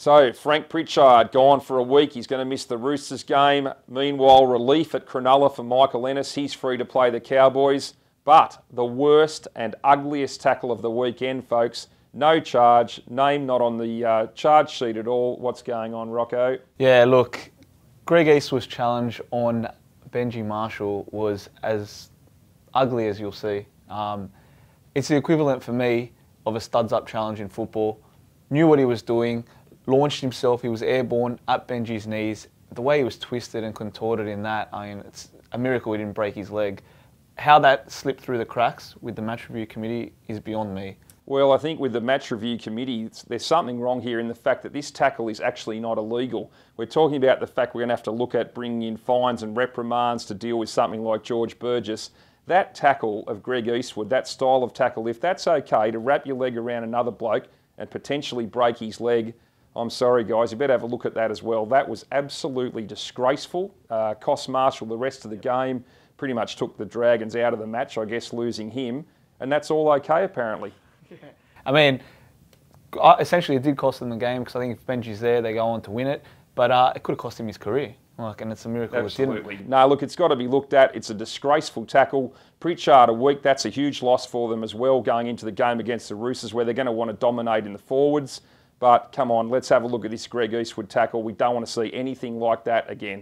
So, Frank Pritchard gone for a week. He's going to miss the Roosters game. Meanwhile, relief at Cronulla for Michael Ennis. He's free to play the Cowboys. But the worst and ugliest tackle of the weekend, folks. No charge, name not on the uh, charge sheet at all. What's going on, Rocco? Yeah, look, Greg Eastwood's challenge on Benji Marshall was as ugly as you'll see. Um, it's the equivalent for me of a studs up challenge in football. Knew what he was doing launched himself. He was airborne up Benji's knees. The way he was twisted and contorted in that, I mean, it's a miracle he didn't break his leg. How that slipped through the cracks with the match review committee is beyond me. Well, I think with the match review committee, there's something wrong here in the fact that this tackle is actually not illegal. We're talking about the fact we're going to have to look at bringing in fines and reprimands to deal with something like George Burgess. That tackle of Greg Eastwood, that style of tackle, if that's okay to wrap your leg around another bloke and potentially break his leg, I'm sorry, guys, you better have a look at that as well. That was absolutely disgraceful. Uh, cost Marshall the rest of the game, pretty much took the Dragons out of the match, I guess, losing him. And that's all okay, apparently. Yeah. I mean, essentially, it did cost them the game because I think if Benji's there, they go on to win it. But uh, it could have cost him his career. Like, and it's a miracle Absolutely. it didn't. No, look, it's got to be looked at. It's a disgraceful tackle. Pritchard a week, that's a huge loss for them as well going into the game against the Roosters where they're going to want to dominate in the forwards. But come on, let's have a look at this Greg Eastwood tackle. We don't want to see anything like that again.